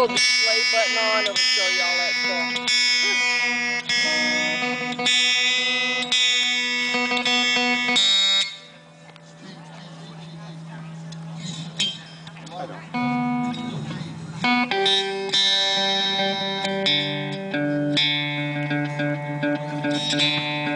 little display button on. It'll show you all that stuff. All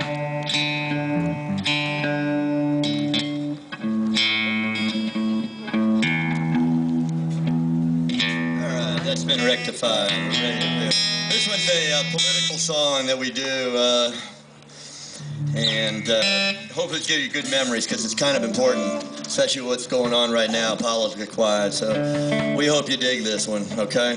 been rectified. This one's a uh, political song that we do, uh, and uh, hopefully it's give you good memories because it's kind of important, especially what's going on right now, politically quiet. So we hope you dig this one, okay?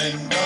bang, bang.